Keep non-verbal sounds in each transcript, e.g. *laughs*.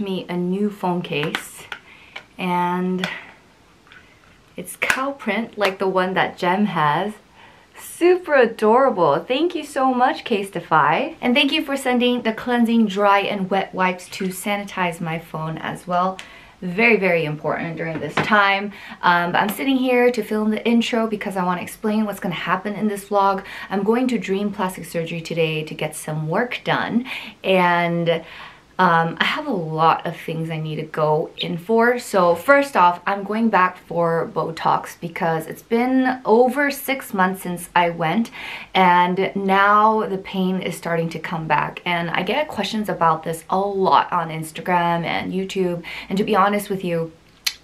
Me a new phone case and it's cow print like the one that Jem has. Super adorable. Thank you so much, Casetify. And thank you for sending the cleansing dry and wet wipes to sanitize my phone as well very very important during this time um, I'm sitting here to film the intro because I want to explain what's going to happen in this vlog I'm going to Dream Plastic Surgery today to get some work done and um, I have a lot of things I need to go in for. So first off, I'm going back for Botox because it's been over six months since I went and now the pain is starting to come back. And I get questions about this a lot on Instagram and YouTube. And to be honest with you,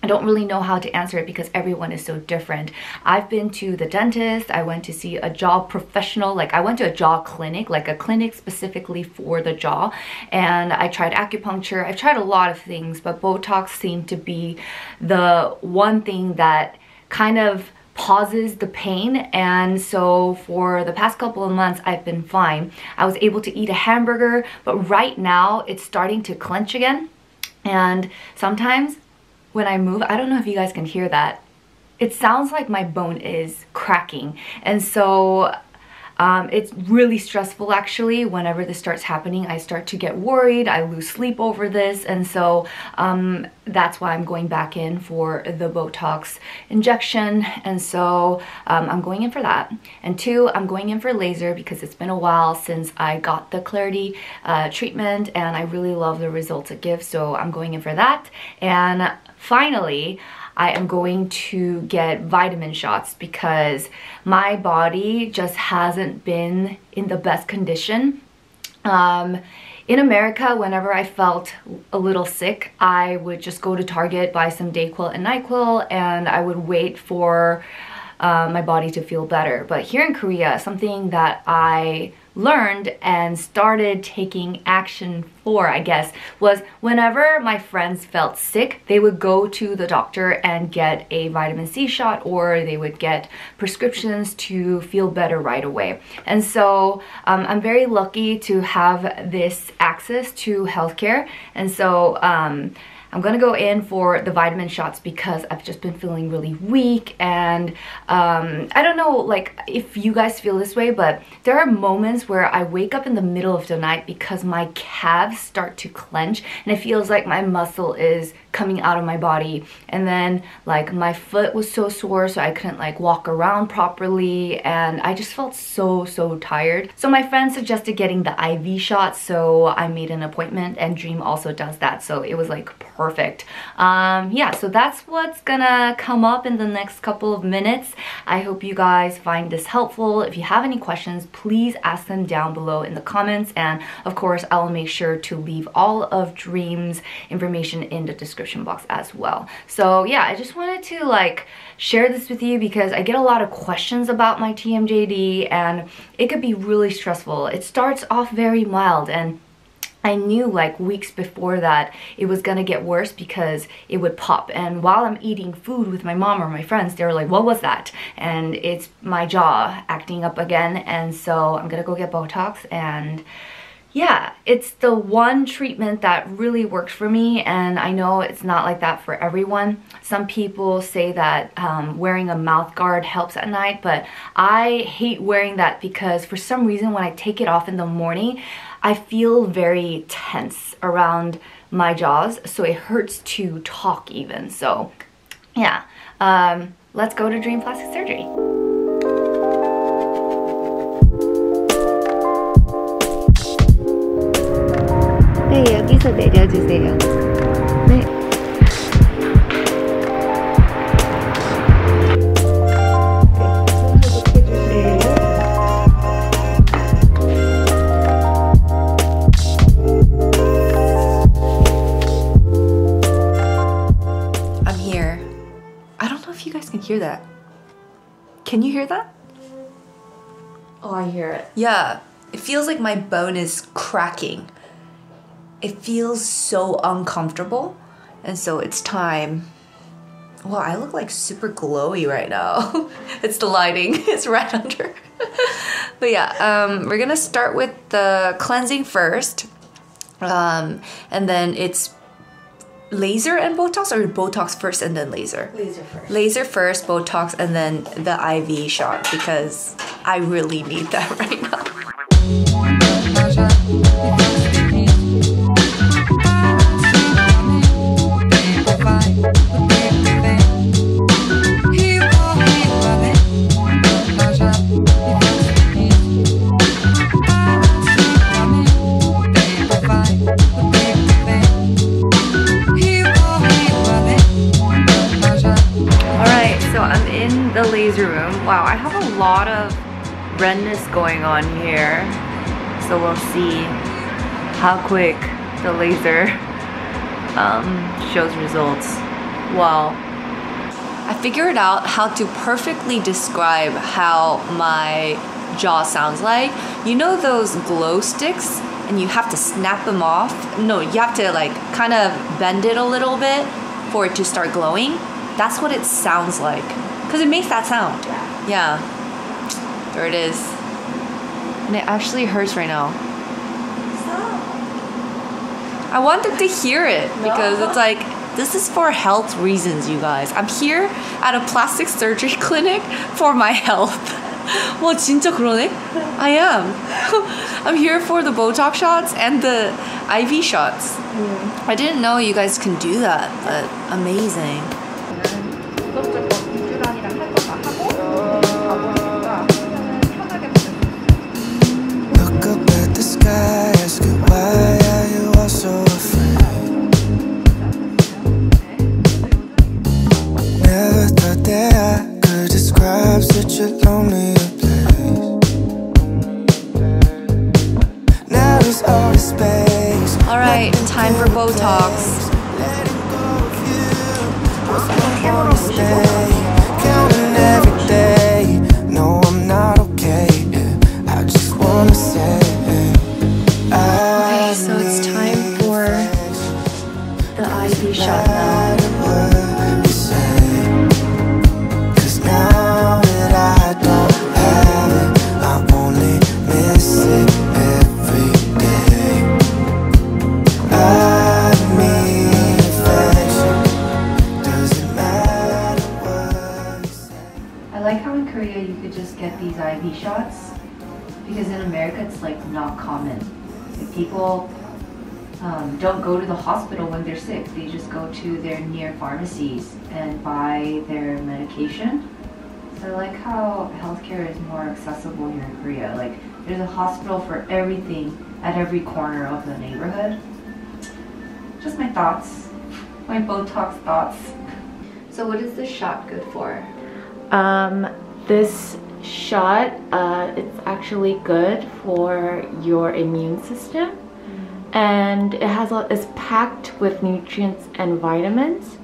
I don't really know how to answer it because everyone is so different. I've been to the dentist, I went to see a jaw professional, like I went to a jaw clinic, like a clinic specifically for the jaw, and I tried acupuncture. I've tried a lot of things, but Botox seemed to be the one thing that kind of pauses the pain and so for the past couple of months I've been fine. I was able to eat a hamburger but right now it's starting to clench again and sometimes when I move, I don't know if you guys can hear that. It sounds like my bone is cracking. And so um, it's really stressful actually. Whenever this starts happening, I start to get worried. I lose sleep over this. And so um, that's why I'm going back in for the Botox injection. And so um, I'm going in for that. And two, I'm going in for laser because it's been a while since I got the Clarity uh, treatment and I really love the results it gives. So I'm going in for that. And finally, I am going to get vitamin shots because my body just hasn't been in the best condition. Um, in America, whenever I felt a little sick, I would just go to Target, buy some Dayquil and NyQuil, and I would wait for uh, my body to feel better. But here in Korea, something that I learned and started taking action for, I guess, was whenever my friends felt sick, they would go to the doctor and get a vitamin C shot or they would get prescriptions to feel better right away. And so um, I'm very lucky to have this access to healthcare. And so um, I'm gonna go in for the vitamin shots because I've just been feeling really weak and um, I don't know like if you guys feel this way but there are moments where I wake up in the middle of the night because my calves start to clench and it feels like my muscle is coming out of my body. And then like my foot was so sore so I couldn't like walk around properly and I just felt so so tired. So my friend suggested getting the IV shot so I made an appointment and Dream also does that so it was like perfect. Um, yeah so that's what's gonna come up in the next couple of minutes. I hope you guys find this helpful. If you have any questions please ask them down below in the comments and of course I will make sure to leave all of Dream's information in the description description box as well. So yeah, I just wanted to like share this with you because I get a lot of questions about my TMJD and it could be really stressful. It starts off very mild and I knew like weeks before that it was gonna get worse because it would pop and while I'm eating food with my mom or my friends they were like what was that and it's my jaw acting up again and so I'm gonna go get Botox and yeah, it's the one treatment that really works for me and I know it's not like that for everyone. Some people say that um, wearing a mouth guard helps at night, but I hate wearing that because for some reason when I take it off in the morning, I feel very tense around my jaws, so it hurts to talk even. So yeah, um, let's go to Dream Plastic Surgery. 네, 여기서 내려주세요. 네. I'm here. I don't know if you guys can hear that. Can you hear that? Oh, I hear it. Yeah, it feels like my bone is cracking it feels so uncomfortable. And so it's time. Well, I look like super glowy right now. *laughs* it's the lighting, *laughs* it's right under. *laughs* but yeah, um, we're gonna start with the cleansing first. Um, and then it's laser and Botox, or Botox first and then laser? Laser first. Laser first, Botox, and then the IV shot because I really need that right now. Lot of redness going on here. So we'll see how quick the laser *laughs* um, shows results. Wow. I figured out how to perfectly describe how my jaw sounds like. You know those glow sticks and you have to snap them off? No, you have to like kind of bend it a little bit for it to start glowing. That's what it sounds like. Because it makes that sound. Yeah. There it is. And it actually hurts right now. I want them to hear it because it's like this is for health reasons, you guys. I'm here at a plastic surgery *laughs* clinic for my health. *laughs* 와 진짜 그러네. I am. *laughs* I'm here for the Botox shots and the IV shots. I didn't know you guys can do that, but amazing. You say. I like how in Korea you could just get these IV shots because in America it's like not common. People um, don't go to the hospital when they're sick. They just go to their near pharmacies and buy their medication. So like how healthcare is more accessible here in Korea. Like there's a hospital for everything at every corner of the neighborhood. Just my thoughts, my Botox thoughts. So what is this shot good for? Um, this shot, uh, it's actually good for your immune system, and it has a, it's packed with nutrients and vitamins.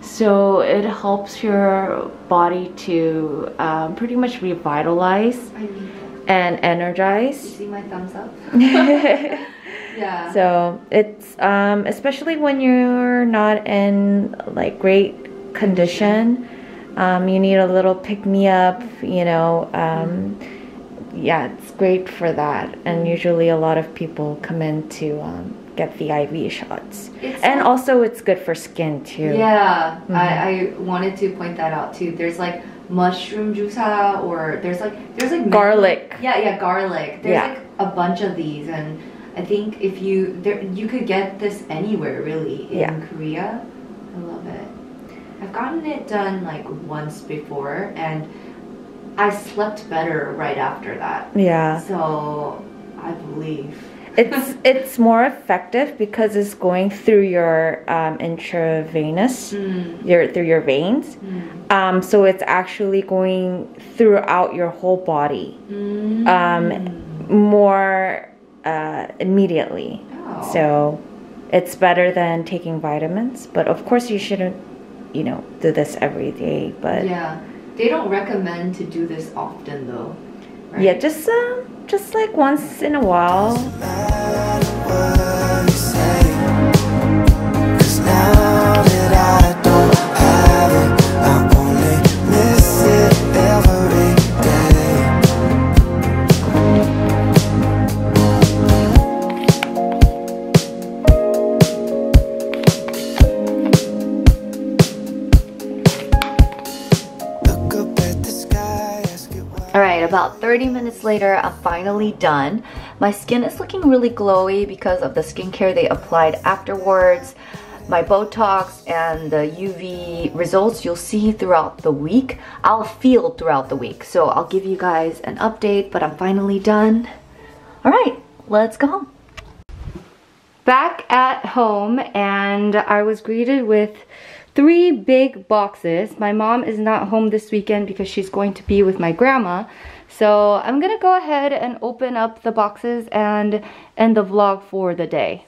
So it helps your body to um, pretty much revitalize and You energize. see my thumbs up? *laughs* *laughs* yeah. So it's um, especially when you're not in like great condition, um, you need a little pick me up. You know, um, yeah, it's great for that. And usually, a lot of people come in to um, get the IV shots, It's and also it's good for skin too. Yeah, Mm-hmm. I, I wanted to point that out too. There's like mushroom juica or there's like there's like many- Garlic. Yeah, yeah, garlic. There's Yeah. like a bunch of these and I think if you there you could get this anywhere really in Yeah. Korea. I love it. I've gotten it done like once before and I slept better right after that. Yeah. So I believe. *laughs* it's it's more effective because it's going through your um, intravenous, Mm, your through your veins. mm, Um, so it's actually going throughout your whole body mm. um, more uh, immediately. Oh. So it's better than taking vitamins. But of course, you shouldn't, you know, do this every day. But yeah, Yeah, they don't recommend to do this often though. Right? just um, just like once in a while. 30 minutes later, I'm finally done. My skin is looking really glowy because of the skincare they applied afterwards. My Botox and the UV results you'll see throughout the week. I'll feel throughout the week. So I'll give you guys an update, but I'm finally done. Alright, let's go home. Back at home and I was greeted with three big boxes. My mom is not home this weekend because she's going to be with my grandma. So I'm gonna go ahead and open up the boxes and end the vlog for the day.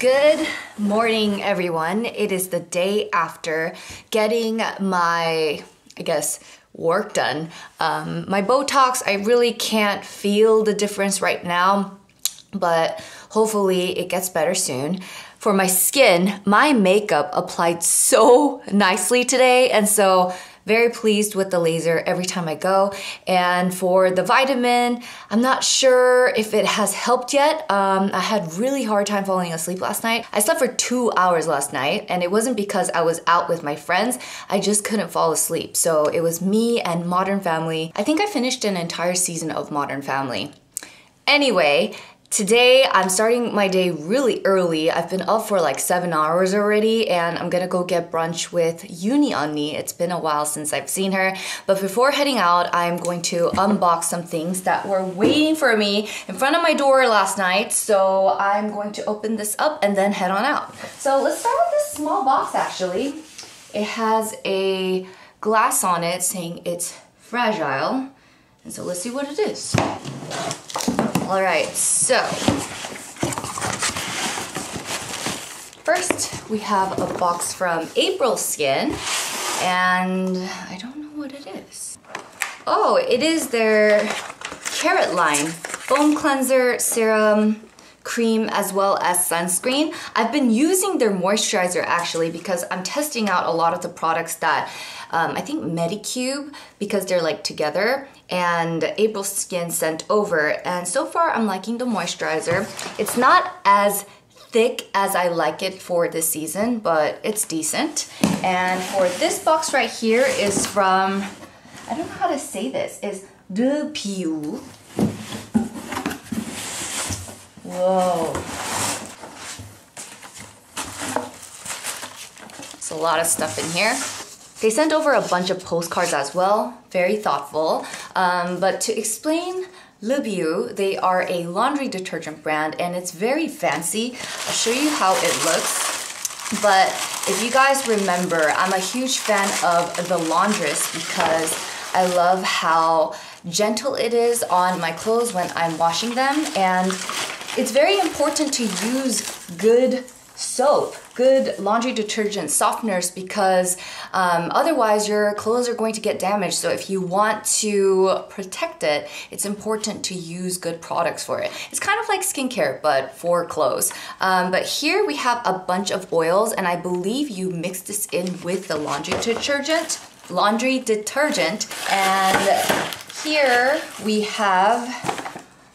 Good morning, everyone. It is the day after getting my, I guess, work done. Um, my Botox, I really can't feel the difference right now, but hopefully it gets better soon. For my skin, my makeup applied so nicely today, and so very pleased with the laser every time I go. And for the vitamin, I'm not sure if it has helped yet. Um, I had really hard time falling asleep last night. I slept for two hours last night and it wasn't because I was out with my friends. I just couldn't fall asleep. So it was me and Modern Family. I think I finished an entire season of Modern Family. Anyway, Today, I'm starting my day really early. I've been up for like seven hours already, and I'm gonna go get brunch with Uni Onni. It's been a while since I've seen her. But before heading out, I'm going to unbox some things that were waiting for me in front of my door last night. So I'm going to open this up and then head on out. So let's start with this small box actually. It has a glass on it saying it's fragile. And so let's see what it is. All right, so first we have a box from April Skin, and I don't know what it is. Oh, it is their Carrot line foam cleanser serum cream as well as sunscreen. I've been using their moisturizer actually because I'm testing out a lot of the products that um, I think Medicube because they're like together and April Skin sent over and so far I'm liking the moisturizer. It's not as thick as I like it for this season, but it's decent. And for this box right here is from, I don't know how to say this, is De Piu. Whoa. There's a lot of stuff in here. They sent over a bunch of postcards as well, very thoughtful. Um, but to explain Le Beau, they are a laundry detergent brand and it's very fancy. I'll show you how it looks. But if you guys remember, I'm a huge fan of the Laundress because I love how gentle it is on my clothes when I'm washing them and it's very important to use good soap, good laundry detergent softeners because um, otherwise your clothes are going to get damaged. So if you want to protect it, it's important to use good products for it. It's kind of like skincare, but for clothes. Um, but here we have a bunch of oils and I believe you mix this in with the laundry detergent laundry detergent and here we have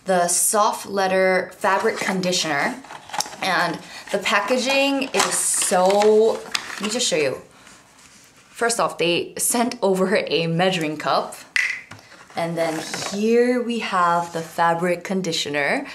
the soft leather fabric conditioner and the packaging is so let me just show you. First off they sent over a measuring cup and then here we have the fabric conditioner.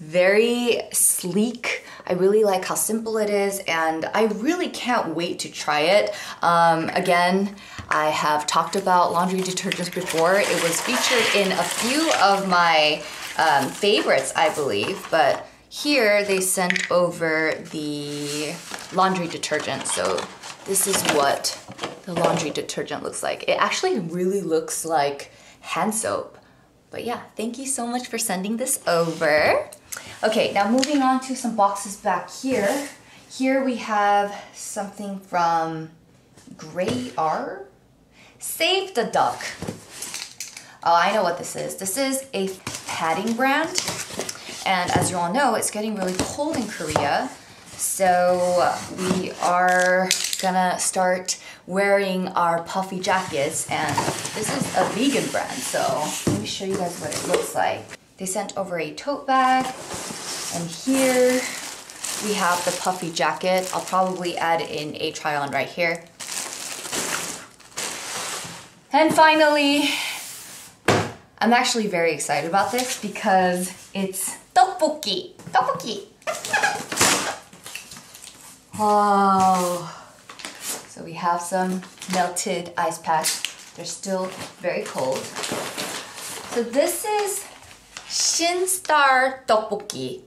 Very sleek. I really like how simple it is and I really can't wait to try it. Um, again I have talked about laundry detergents before. It was featured in a few of my um, favorites, I believe, but here they sent over the laundry detergent. So this is what the laundry detergent looks like. It actually really looks like hand soap. But yeah, thank you so much for sending this over. Okay, now moving on to some boxes back here. Here we have something from Gray R. Save the Duck. Oh, I know what this is. This is a padding brand. And as you all know, it's getting really cold in Korea. So we are gonna start wearing our puffy jackets and this is a vegan brand. So let me show you guys what it looks like. They sent over a tote bag And here we have the puffy jacket. I'll probably add in a try on right here. And finally, I'm actually very excited about this because it's tteokbokki. Tteokbokki. Oh. So we have some melted ice packs. They're still very cold. So this is Shinstar tteokbokki.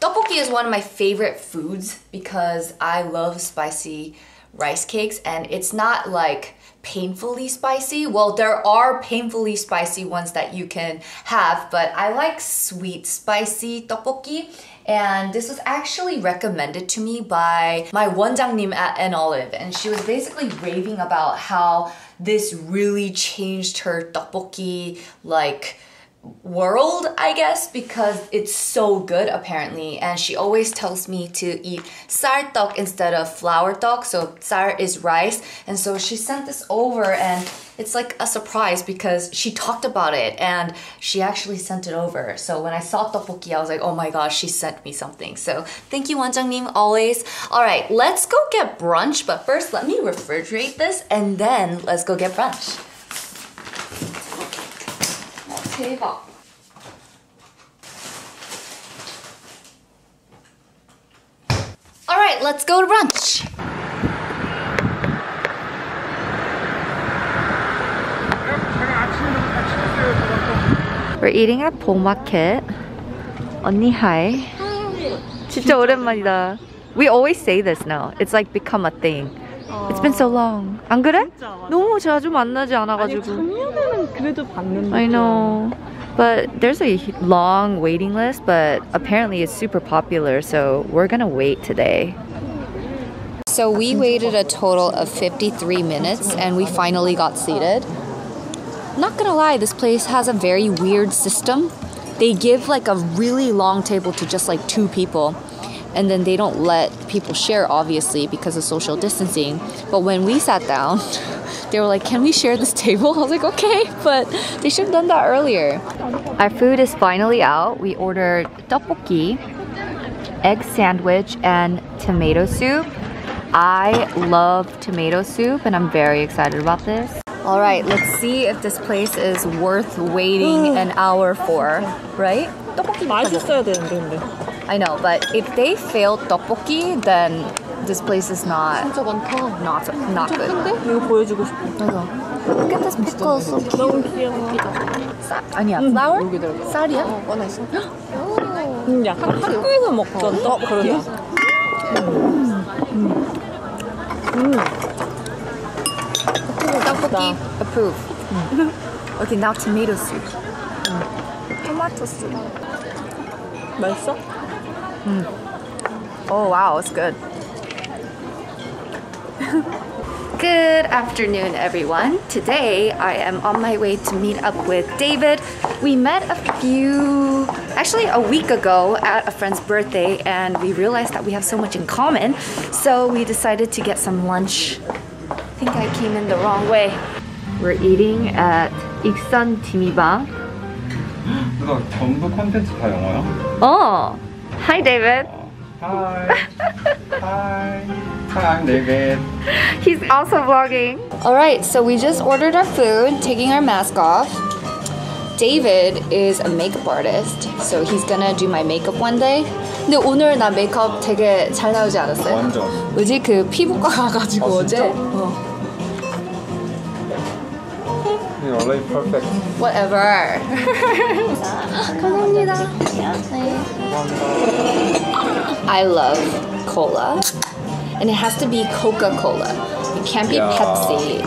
Tteokbokki is one of my favorite foods because I love spicy rice cakes and it's not like painfully spicy. Well, there are painfully spicy ones that you can have, but I like sweet spicy tteokbokki. And this was actually recommended to me by my 원장님 at N-Olive. And she was basically raving about how this really changed her tteokbokki like world, I guess, because it's so good apparently. And she always tells me to eat sar tok instead of flour tok. So sar is rice. And so she sent this over and it's like a surprise because she talked about it and she actually sent it over. So when I saw tteokbokki, I was like, oh my gosh, she sent me something. So thank you, Wanjangnim, always. All right, let's go get brunch. But first, let me refrigerate this and then let's go get brunch 대박. All right, let's go to brunch. We're eating at Pole Market. 언니 hi. 진짜 오랜만이다. We always say this now. It's like become a thing. It's been so long. 안 그래? 너무 자주 만나지 않아가지고. 작년에는 그래도 봤는데. I know. But there's a long waiting list, but apparently it's super popular, so we're gonna wait today. So we waited a total of 53 minutes and we finally got seated. Not gonna lie, this place has a very weird system. They give like a really long table to just like two people and then they don't let people share obviously because of social distancing but when we sat down *laughs* they were like can we share this *laughs* table i was like okay *laughs* but they should have done that earlier our food is finally out we ordered tteokbokki egg sandwich and tomato soup i love tomato soup and i'm very excited about this all right let's see if this place is worth waiting an *sighs* hour for right 맛있어야 되는데 근데. I know, but if they fail tteokbokki, then this place is not 진짜 많다. not not good. 이거 보여주고 싶어. 맞아. Look at this pickle, so cute. 너무 귀여워. 쌀 아니야, flour? 여기 들어. 쌀이야? 꺼내 있어. 음, 약간 학교에서 먹던 떡 그러네. Tteokbokki approve. Okay, now tomato soup. Tomato soup. 맛있어? Oh wow, it's good. *laughs* Good afternoon, everyone. Today I am on my way to meet up with David. We met a few, actually a week ago at a friend's birthday, and we realized that we have so much in common. So we decided to get some lunch. I think I came in the wrong way. We're eating at 익선 지미방. *gasps* 이거 전부 콘텐츠 다 영어야? Oh, hi, David. Hi. Hi. Hi, I'm David. He's also vlogging. All right, so we just ordered our food, taking our mask off. David is a makeup artist, so he's gonna do my makeup one day. 근데 오늘 나 메이크업 되게 잘 나오지 않았어요? 완전. 뭐지 그 피부과 가가지고 아, 어제. 진 짜? 어. You're already perfect. Whatever. 감사합니다. I love cola, and it has to be Coca-Cola. It can't be Yeah. Pepsi.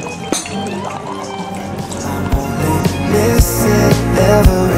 Miss it, never